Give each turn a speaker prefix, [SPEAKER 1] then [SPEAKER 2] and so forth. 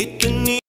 [SPEAKER 1] इतनी